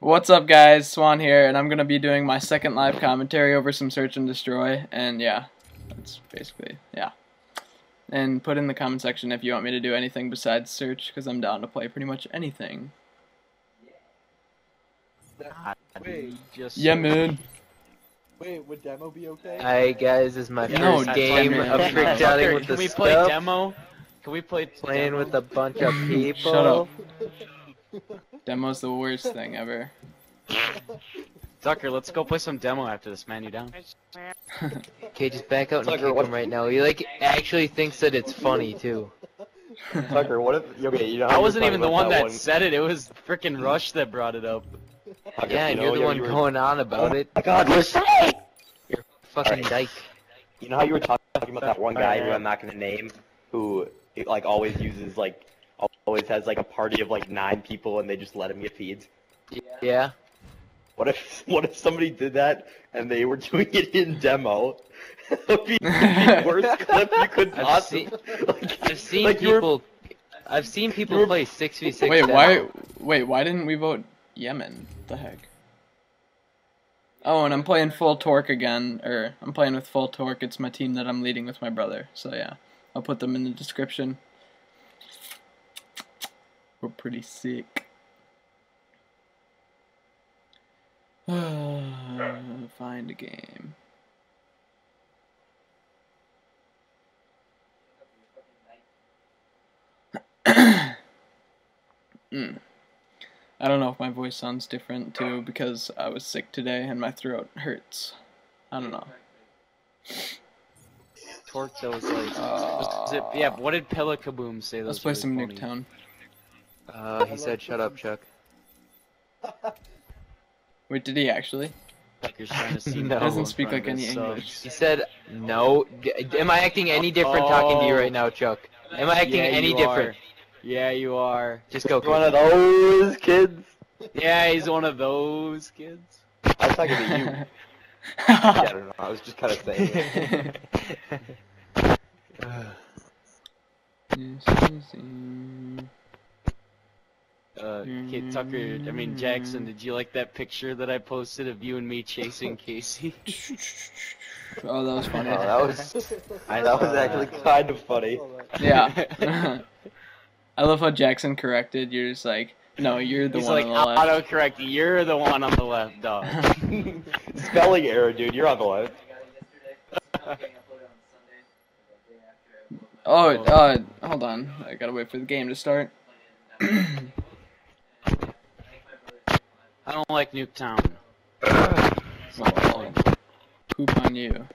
What's up, guys? Swan here, and I'm gonna be doing my second live commentary over some Search and Destroy, and yeah, that's basically yeah. And put in the comment section if you want me to do anything besides Search, because I'm down to play pretty much anything. Wait, just Yeah, man. Wait, would demo be okay? Hi guys, this is my No, first game damn of it. trick Tucker, shotting with can the we play stuff. demo? Can we play Playing demo? with a bunch of people. Shut up. Demo's the worst thing ever. Tucker, let's go play some demo after this, man. You down? Okay, just back out and Tucker, kick what- him right now. He like actually thinks that it's funny too. Tucker, what if? Okay, you know. how I wasn't even the one about that said it. It was freaking Rush that brought it up. Tucker, Yeah, you and know, you're the you- one you were- going on about Oh it. my God, listen. You're a fucking Alright. dyke. You know how you were talking about that one guy who I'm not gonna name, who like always uses like always has like a party of like nine people and they just let him get feeds. Yeah. What if what if somebody did that and they were doing it in demo? It would be the worst clip you could I've possibly. seen- like, I've seen like you were- people. I've seen people were- play six v six. Wait, why? Wait, why didn't we vote Yemen? The heck? Oh, and I'm playing full torque again, or I'm playing with full torque. It's my team that I'm leading with my brother. So yeah, I'll put them in the description. We're pretty sick. Find a game. Mm. I don't know if my voice sounds different too because I was sick today and my throat hurts. I don't know. Torque was like. Uh, yeah, what did Pilla Kaboom say? Let's play some funny? Nuketown. Uh, he said, "Shut up, Chuck." Wait, did he actually? Tucker's trying to see. No. He doesn't speak like any Subs. English. He said, "No." D- Am I acting any different talking to you Oh. right now, Chuck? Am I acting Yeah, any different? are. Yeah, you are. Just go. one of those kids. Yeah, he's one of those kids. I was talking to you. yeah, I don't know. I was just kind of saying. It. Uh, okay, Tucker, I mean Jackson, did you like that picture that I posted of you and me chasing Casey? oh, that was funny. Oh, that was I that was actually kind of funny. Yeah. I love how Jackson corrected. You're just like, no, you're the He's one like, on the left. autocorrect, you're the one on the left, dog. Spelling error, dude. You're on the left. Oh, uh, hold on. I gotta wait for the game to start. I don't like Nuketown. Well, poop on you.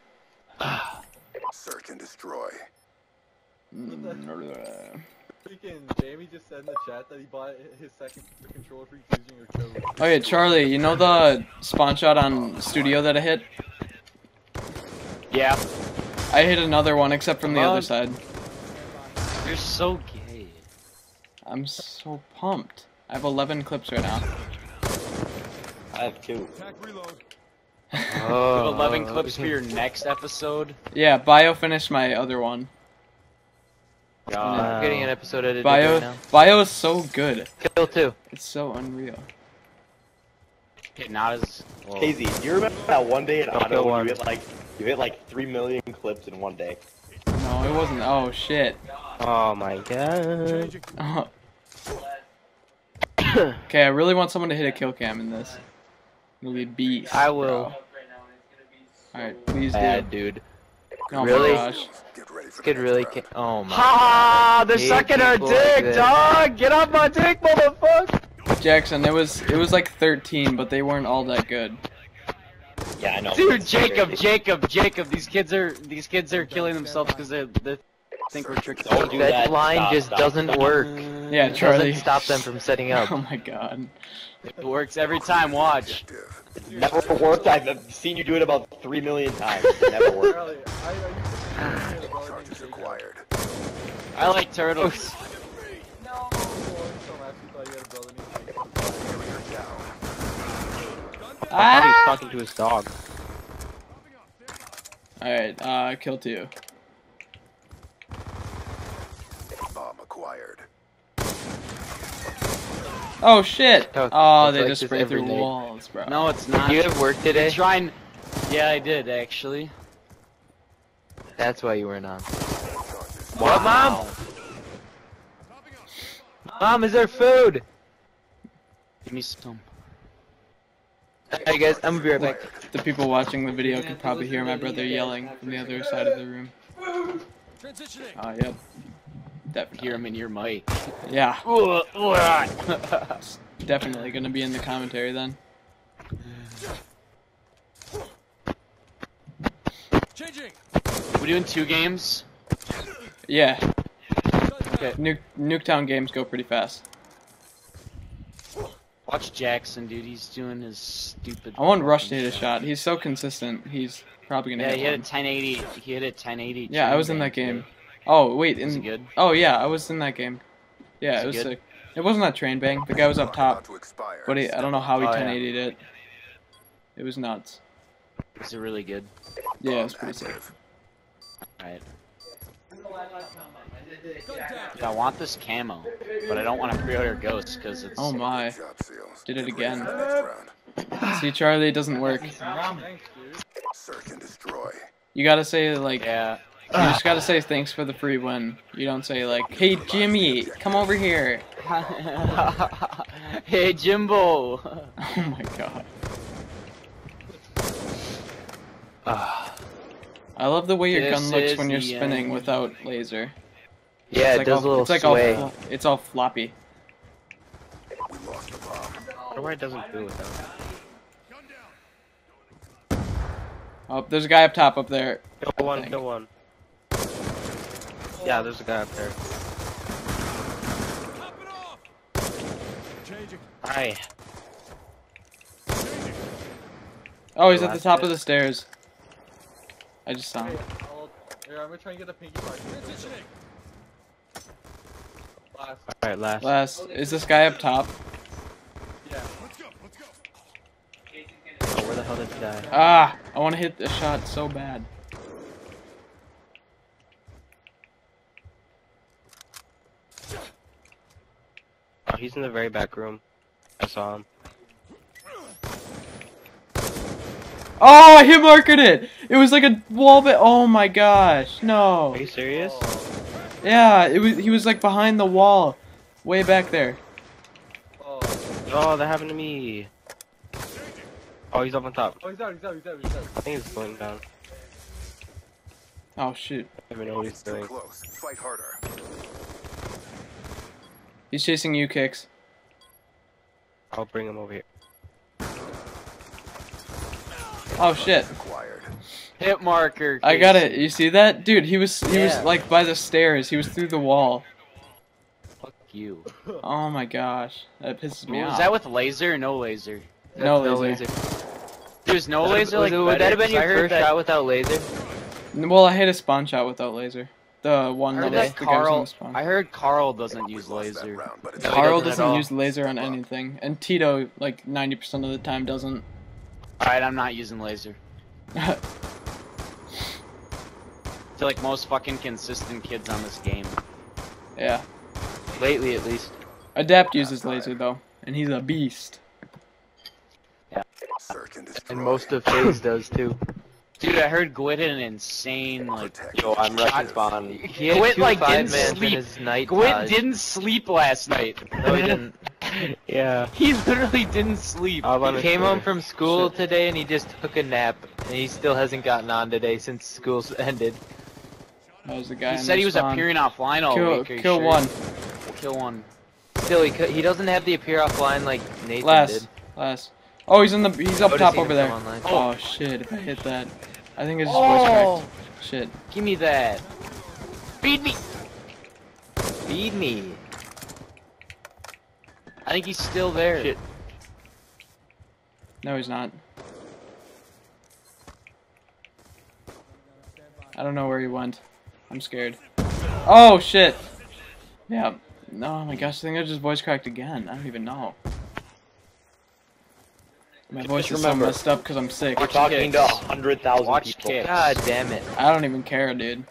Search and destroy. Mm, Freaking Jamie just said in the chat that he bought his second controller for using your code. Oh yeah, Charlie, you know the spawn shot on Studio that I hit? Yeah, I hit another one except from the Come other side. you're so gay. I'm so pumped. I have 11 clips right now. I have two. You Oh, have 11 clips for your next episode? Yeah, Bio finished my other one. God. I'm getting an episode edited Bio, right now. Bio is so good. Kill two. It's so unreal. Okay, not as. Well, KZ, do you remember that one day in Okay, Auto when you hit like you hit like three million clips in one day? No, it wasn't. Oh shit. Oh my god. Okay, I really want someone to hit a kill cam in this. It'll be a beast. I will. Alright, please do. Bad dude. Oh Really? my gosh. Get ready for Kid really can round. Oh my. Ha! They're Hate sucking our dick, dog! Get off my dick, motherfucker! Jackson, it was it was like 13, but they weren't all that good. Yeah, I know. Dude, Jacob, Jacob, Jacob, these kids are these kids are killing themselves because they they think we're tricked. Don't do That, that. line Stop, just stop, doesn't stop. work. Yeah, It Charlie. Doesn't stop them from setting up. Oh my god. It works every time. Watch. Objective. Never worked. I've seen you do it about three million times. It Never worked. Charlie, I, I used to play Charges acquired. I like turtles. Carrier down. I thought he was Ah! talking to his dog. Alright, uh, kill two. Bomb Oh shit! Oh, Oh, it's they like just this sprayed every through day. walls, bro. No, it's not. You have work today? Trying. Yeah, I did actually. That's why you weren't on. What, Mom? Mom, is there food? Give me some. Alright guys, I'm gonna be right back. The people watching the video could probably hear my brother yelling from the other side of the room. Oh, yep. Definitely. Hear him in your mic. Yeah. It's ah. definitely gonna be in the commentary then. Changing. We doing two games? Yeah. Okay. Nuke Nuketown games go pretty fast. Watch Jackson, dude. He's doing his stupid. I want Rush to hit a shot. He's so consistent. He's probably gonna Yeah, hit he hit a 1080. He hit a 1080. Yeah, I was in that bang, game. Too. Oh wait, in good? oh yeah, I was in that game. Yeah, Was it was it good? sick. It wasn't that train bang. The guy was up top, to expire. but he, I don't know how he Oh, 1080'd it. It was nuts. Was it really good? Yeah, it's pretty sick. Alright. I want this camo, but I don't want to pre-order Ghost because it's. Oh my. Did it again. for the next round. See, Charlie, it doesn't work. Thanks, dude. Search and destroy. You gotta say like, Yeah. You just gotta say thanks for the free win. You don't say like, hey Jimmy, come over here. hey Jimbo. Oh my god. Ah. I love the way your This gun looks when you're spinning end. without laser. yeah, it's it like does all, a little it's like sway. all it's all floppy. We lost the bomb. I wonder why it doesn't do it though. Oh, there's a guy up top up there. Kill one, think. kill one. Yeah, there's a guy up there. Hi. Oh, he's at the top hit. of the stairs. I just saw him. I'll, here, I'm gonna try and get a pinky fight. Last, Alright, last. Last, is this guy up top? yeah. Let's go, let's go. Oh, where the hell did he die? Ah, I want to hit a shot so bad. Oh, he's in the very back room. I saw him. Oh, I hit markered it. It was like a wall bit. Oh my gosh, no. Are you serious? Yeah, it was. He was like behind the wall, way back there. Oh, Oh, that happened to me. Oh, he's up on top. oh, he's out, he's out, he's out, he's out. I think he's going down. Oh shoot, I don't even know what he's doing. close. Fight harder. He's chasing you, kicks. I'll bring him over here. Oh shit, Acquired. Hit marker. I got it. You see that, dude? He was he Yeah. was like by the stairs. He was through the wall. Fuck you. Oh my gosh, that pisses me Was off. that with laser or no laser? no No laser. There's no laser. Like would that have been your first that- shot without laser? Well, I hit a spawn shot without laser. The one I that that the guy was in Carl. the spawn. I heard Carl doesn't use laser. round, but No, Carl doesn't doesn't use laser on anything, and Tito like 90% of the time doesn't. All right, I'm not using laser. I feel like most fucking consistent kids on this game. yeah. Lately, at least. Adapt uses laser though, and he's a beast. Search and. And most of FaZe does too. Dude, I heard Gwit had an insane like. Yo, I'm Shot- rushing spawn. He had Gwit two like five didn't mans in sleep. his night. Gwit Taj. didn't sleep last night. No, he didn't. Yeah. He literally didn't sleep. I'll He came home from school today and he just took a nap, and he still hasn't gotten on today since school's ended. That was the guy. He in said the he was spawn. appearing offline all Kill, week. Are you kill sure? one. Kill one. Still, he, he doesn't have the appear offline like Nathan Last. did. Last. Oh, he's in the. He's up Go top see over there. come online. Oh shit! If I hit that, I think it's just Oh. voice cracked. Shit. Give me that. Feed me. Feed me. I think he's still there. Shit. No, he's not. I don't know where he went. I'm scared. Oh shit! Yeah. No, oh my gosh, I think I just voice cracked again. I don't even know. My voice is so messed up because I'm sick. We're talking to a hundred thousand Watch people. kicks. God damn it. I don't even care, dude.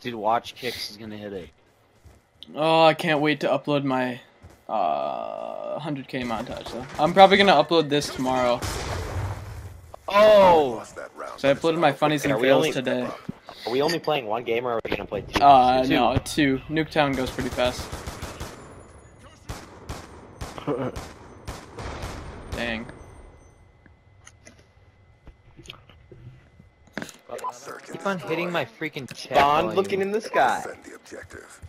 Dude, watch kicks. is gonna hit it. Oh, I can't wait to upload my Uh, 100k montage though. I'm probably gonna upload this tomorrow. Oh! Lost that round, So I uploaded my over. funnies and Are we fails only- today. Are we only playing one game or are we gonna play two? Uh, Two. no, two. Nuketown goes pretty fast. Dang. Keep on hitting my freaking chat. Bond looking in the sky. The objective.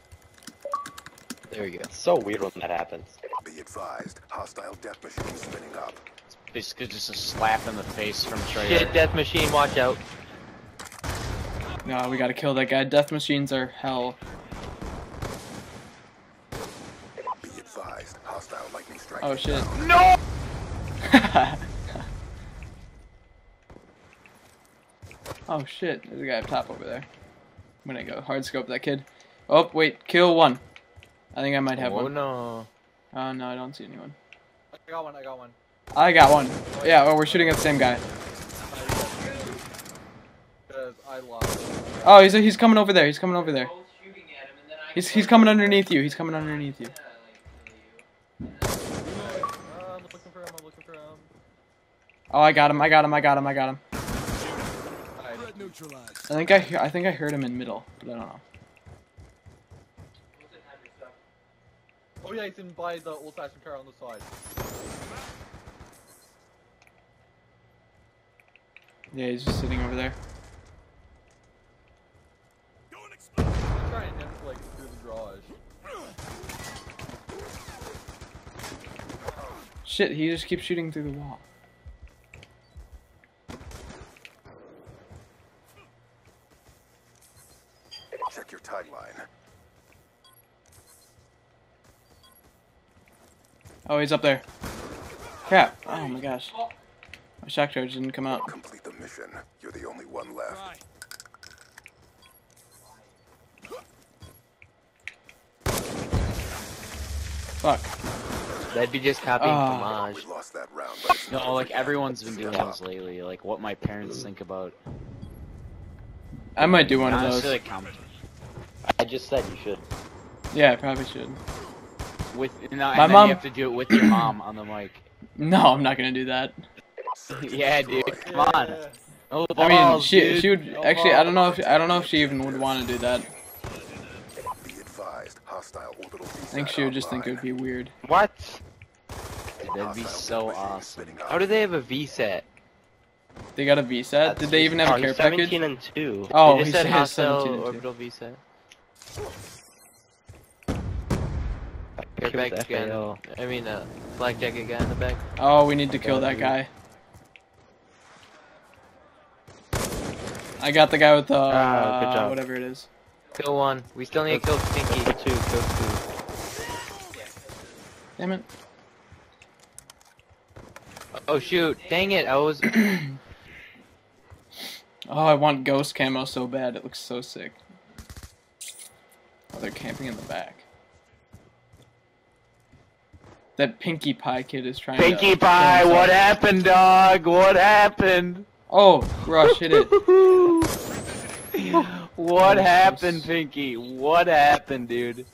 There you go. It's so weird when that happens. Be advised, hostile death machine spinning up. Basically just a slap in the face from Treyarch. Shit, death machine, watch out. No, we gotta kill that guy. Death machines are hell. Be advised, hostile lightning strike. Oh shit. No! oh shit, there's a guy up top over there. I'm gonna go hard scope that kid. Oh, wait, kill one. I think I might have oh one. no. Oh no, I don't see anyone. I got one, I got one. I got one. Yeah, oh, we're shooting at the same guy. Because I lost. Oh, he's he's coming over there. He's coming over there. He's he's coming underneath you. He's coming underneath you. Uh, I'm looking for him, I'm looking for him. Oh, I got him. I got him. I got him. I got him. I think I I think I heard him in middle, but I don't know. Oh yeah, he's in by the old fashioned car on the side. Yeah, he's just sitting over there. Trying him like through the garage. Shit, he just keeps shooting through the wall. Oh, he's up there. Crap. Oh my gosh. My shock charge didn't come out. Complete the mission. You're the only one left. Fuck. That'd be just copying Ah. We Homage. lost that round, but No, like everyone's been doing ya. those lately. Like what my parents think about. I might do one of those. like I just said you should. Yeah, I probably should. With. No, and My then mom- you have to do it with your mom on the mic. No, I'm not gonna do that. Yeah, dude. Come on. Yeah. Oh, I mean, she dude. she would No actually. I don't know balls. if I don't know if she even would want to do that. Be advised, hostile orbital I think she would just think it would be weird. What? That'd be so awesome. How do they have a VSAT? They got a VSAT. Did they even have oh, a care he's package? 17 and 2. Oh, they he said said hostile 17 and two. orbital VSAT. He was Airback again. I mean, uh, blackjack again in the back. Oh, we need to kill that guy. I got the guy with the Ah, good uh, job. whatever it is. Kill one. We still need to kill Stinky. Kill two, kill two. Damn it. Oh shoot! Dang it! I was. Oh, I want ghost camo so bad. It looks so sick. Oh, they're camping in the back. That Pinkie Pie kid is trying to. Pinkie kill Pie, himself. what happened, dog? What happened? Oh, Rush hit it. What Oh, happened, s- Pinky? What happened, dude?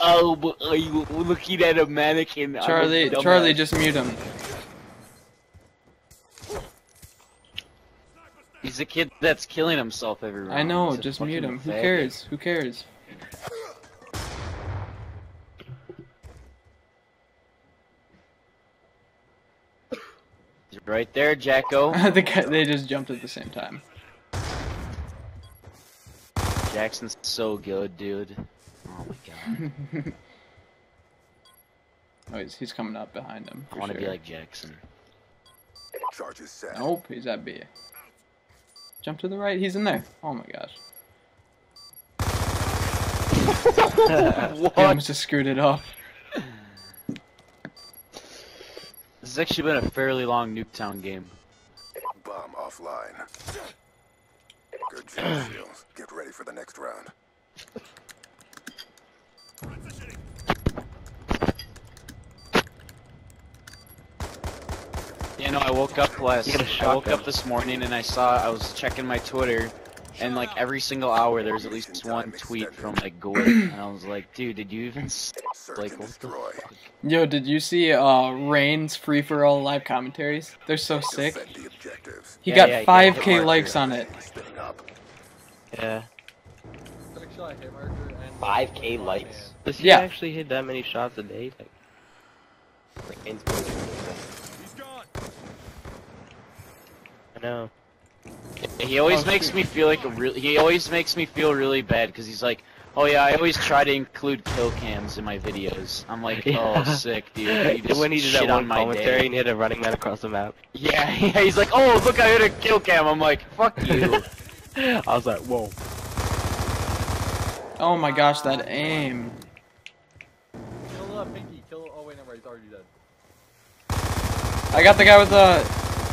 Oh, but are you looking at a mannequin? I'm a Charlie. Charlie, just mute him. He's a kid that's killing himself every round. I know, just mute fucking him. Who cares? Who cares? Right there, Jacko. the guy, they just jumped at the same time. Jackson's so good, dude. Oh my god. oh, he's, he's coming up behind him. I want to sure. be like Jackson. Charges set. Nope, he's at B. Jump to the right. He's in there. Oh my gosh. what? He almost just screwed it up. This has actually been a fairly long Nuketown game. Bomb offline. Good job, Shields. Get ready for the next round. You know, I woke up last. You got a I woke up this morning and I saw I was checking my Twitter, and like every single hour there's at least one tweet from like Gore, and I was like, dude, did you even like what the destroy. fuck? Yo, did you see uh Rain's free for all live commentaries? They're so sick. Defend the objectives. He Yeah, got yeah, he got hit 5k marker. likes on it. Spinning. Yeah. Six shot hit marker and 5K likes. Does he Yeah. actually hit that many shots a day? Like, Rain's I know. He always Oh, makes shoot. me feel like a really. He always makes me feel really bad because he's like, oh yeah, I always try to include kill cams in my videos. I'm like, Yeah. oh sick, dude. You just when he did that one my commentary day. and hit a running man across the map. Yeah, yeah, he's like, oh look, I hit a kill cam. I'm like, fuck you. I was like, whoa. Oh my gosh, that aim. Kill uh, Pinky. Kill. Oh wait, never. mind, He's already dead. I got the guy with the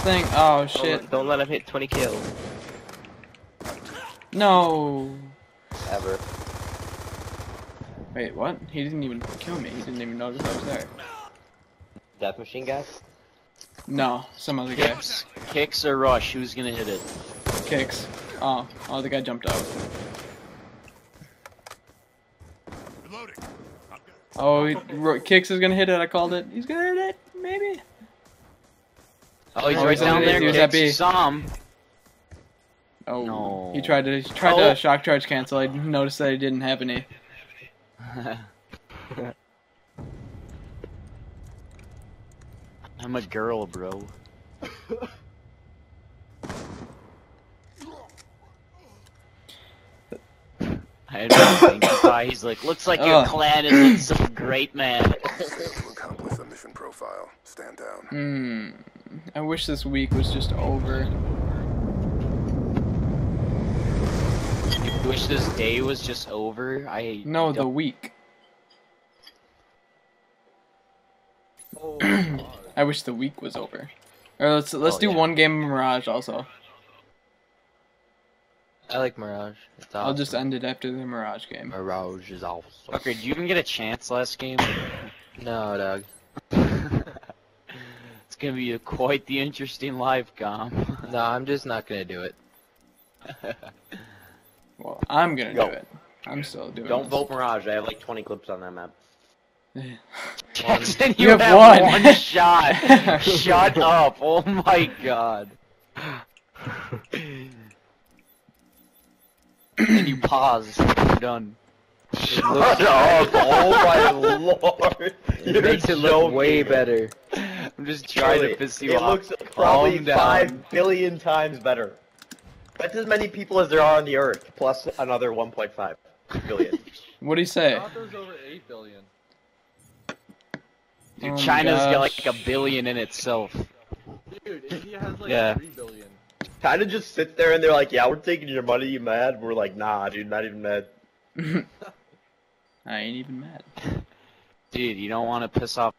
thing. Oh shit. Don't, don't let him hit 20 kills. No. Ever. Wait, what? He didn't even kill me. He didn't even notice I was there. Death machine guy? No, some other guy. Kicks, kicks or rush? Who's gonna hit it? Kicks. Oh, oh, the guy jumped out. Oh, he, Ro- Kicks is gonna hit it. I called it. He's gonna hit it. Maybe. Oh, he's Oh, right he's down on- there. he was at B. You saw him. Oh, No. he tried to he tried Oh. to shock charge cancel. I noticed that he didn't have any. I'm a girl, bro. I don't think why he's like, looks like your clan is in some great man. To accomplish the mission profile. Stand down. Hmm. I wish this week was just over. You wish this day was just over. I No, the don't- week. Oh. I wish the week was over. Or let's let's Oh, do yeah. one game of Mirage also. I like Mirage. It's awesome. I'll just end it after the Mirage game. Mirage is awesome. Fucker, did you even get a chance last game? No, dog. it's gonna be a, quite the interesting live com. No, I'm just not gonna do it. Well, I'm gonna Go. do it. I'm still doing it. Don't this. vote Mirage. I have like 20 clips on that map. Jackson, You you, have have, one. one. shot. Shut up. Oh my god. and you pause. You're done. Shut up! Oh my lord! It You're makes it look way better. I'm just trying Really, to piss you it off. looks probably Calm down. five billion times better. That's as many people as there are on the Earth, plus another 1.5 billion. What do you say? There's over eight billion. Oh dude, Oh my China's got like a billion in itself. Dude, India has like Yeah. three billion. kind of just sit there and they're like, "Yeah, we're taking your money. You mad?" We're like, "Nah, dude, not even mad." I ain't even mad. Dude, you don't want to piss off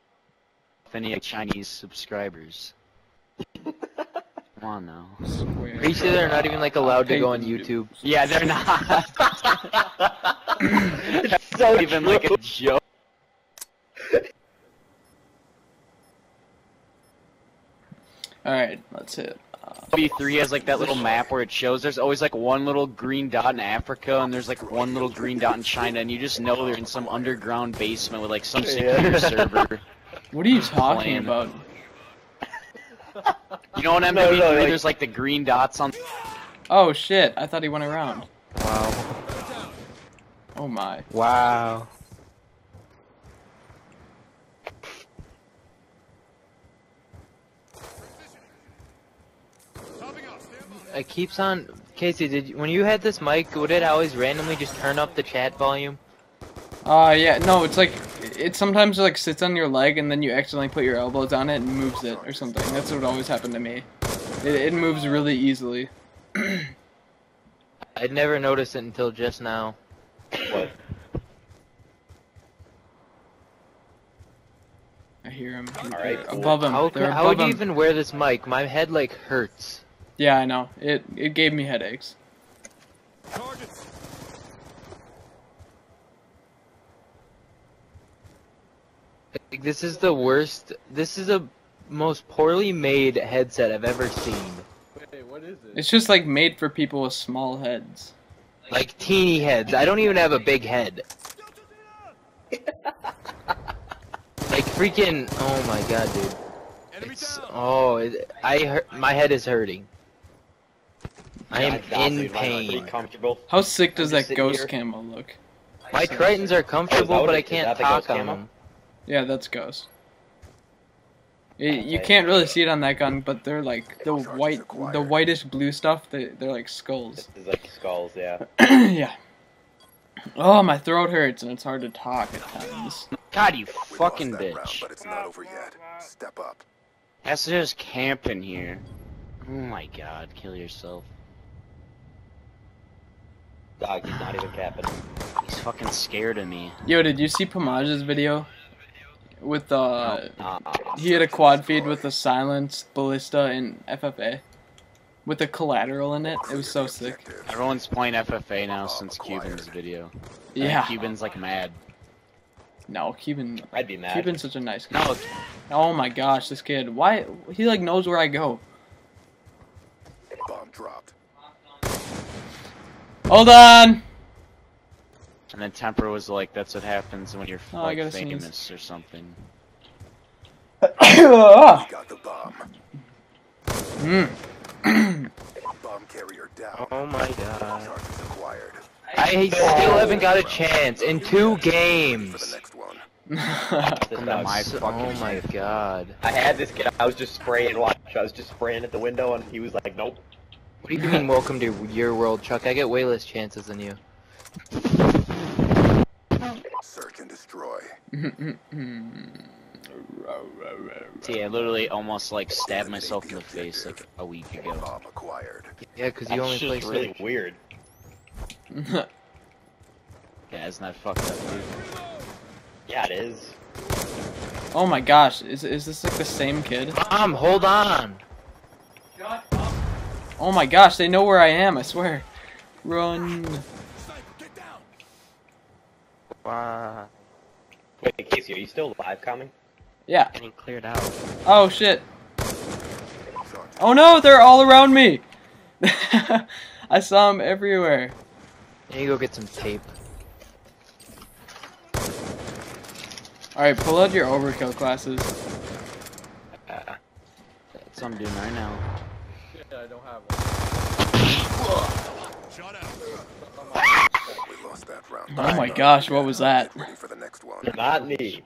any Chinese subscribers. Come on now. Swear. Pretty sure they're not even like allowed to go on YouTube. Yeah, they're not. it's That's so even like true. a joke. All right, let's hit. Uh, B3 has like that little map where it shows there's always like one little green dot in Africa and there's like one little green dot in China and you just know they're in some underground basement with like some secure Yeah. server. what are you talking about? You know what MW3 No, no, like- there's like the green dots on Oh shit! I thought he went around. Wow. Oh my. Wow. It keeps on. Casey, did you, when you had this mic, would it always randomly just turn up the chat volume? Uh, yeah, no, it's like it sometimes like sits on your leg and then you accidentally put your elbows on it and moves it or something. That's what always happened to me. It, it moves really easily. I'd never noticed it until just now. What? I hear him. Alright, cool. above him. How, They're how above would you him. even wear this mic? My head like hurts. Yeah, I know. It it gave me headaches. Like, this is the worst. This is the most poorly made headset I've ever seen. Wait, what What is it? It's just like made for people with small heads. Like teeny heads. I don't even have a big head. like freaking. Oh my god, dude. It's, oh, it, I hurt, my head is hurting. I am Yeah, in dude, mine's Pretty pain. comfortable. How sick does that ghost here. camo look? My Trittons are comfortable, what but I is? Is can't that the talk ghost on camo? them. Yeah, that's ghost. Y- You can't really see it on that gun, but they're like the white, the whitish blue stuff. They they're like skulls. This is like skulls, yeah. yeah. Oh, my throat hurts and it's hard to talk at times. God, you fucking lost that round, bitch. but it's not over yet. Step up. Has to just camp in here. Oh my god, kill yourself. Dog, he's not even capping. He's fucking scared of me. Yo, did you see Pamaj's video? With uh, Nah. he had a quad feed with the silenced ballista in FFA, with a collateral in it. It was so sick. Everyone's playing FFA now since Cuban's video. And Yeah. Cuban's like mad. No, Cuban. I'd be mad. Cuban's such a nice guy. No, Oh my gosh, this kid. Why? He like knows where I go. Bomb dropped. Hold on. And then Temper was like, "That's what happens when you're Oh, I like gotta sneeze. famous or something." Got the bomb. Mm. Bomb carrier down. Oh my god. Charges acquired. I still haven't got a chance in two games. next one. This Come to dog. my So- oh my god. I had this kid. I was just spraying. Watch. I was just spraying at the window, and he was like, "Nope." What do you mean, welcome to your world, Chuck? I get way less chances than you. Search. See, I literally almost like stabbed myself in the face like a week ago. Bomb acquired. Yeah, because you only play really Switch. weird. Yeah, isn't fucked up, dude? Yeah, it is. oh my gosh, is is this like the same kid? Mom, hold on. Oh my gosh, they know where I am. I swear. Run. Wow. Wait, Casey, are you still live coming? Yeah. Getting cleared out. Oh shit. Oh no, they're all around me. I saw them everywhere. There you go get some tape. All right, pull out your overkill classes. That's what I'm doing right now. Yeah, I don't have one. We lost that round. Oh my gosh, what was that? Get ready for the next one. Not me.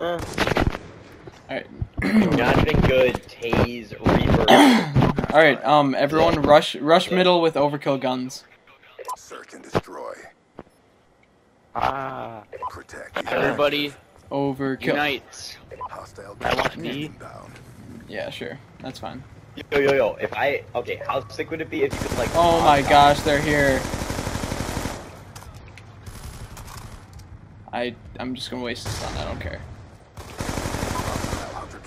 Alright. Not even good. Tase, Reaper. Alright, um, everyone rush rush middle with overkill guns. Search and destroy. Ah. Protect. Everybody, Overkill. unite! Hostile I want me. inbound. Yeah, sure. That's fine. Yo, yo, yo. If I okay, how sick would it be if you could like? Oh my gosh, they're here. I I'm just gonna waste this on. I don't care.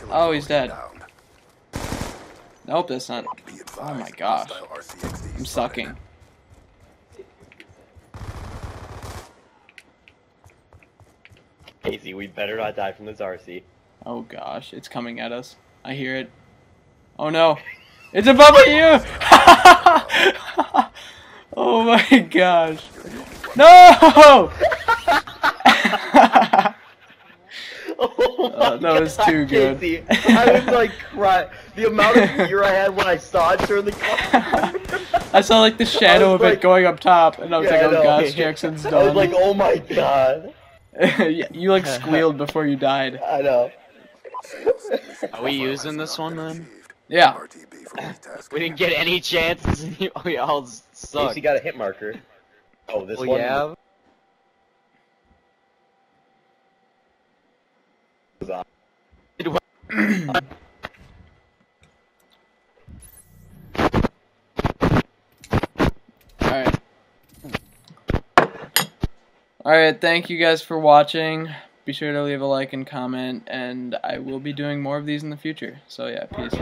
Oh, he's dead. Nope, that's not. Oh my gosh. I'm sucking. Casey, we better not die from this RC. Oh gosh, it's coming at us. I hear it. Oh no, it's above you! oh my gosh. No! Oh Uh, that was too good. Casey. I was like crying. The amount of fear I had when I saw it turn the corner. I saw like the shadow of was it going up top, and I was Yeah, like, oh know. gosh, Jackson's done." I was like, oh my god. you like squealed before you died. I know. Sales, mission Are we using this one, then? Yeah. RTB for retasking. We didn't get any chances, and we all suck. Casey got a hit marker. Oh, this Well, one yeah. Alright. Alright, thank you guys for watching. Be sure to leave a like and comment, and I will be doing more of these in the future. So yeah, peace.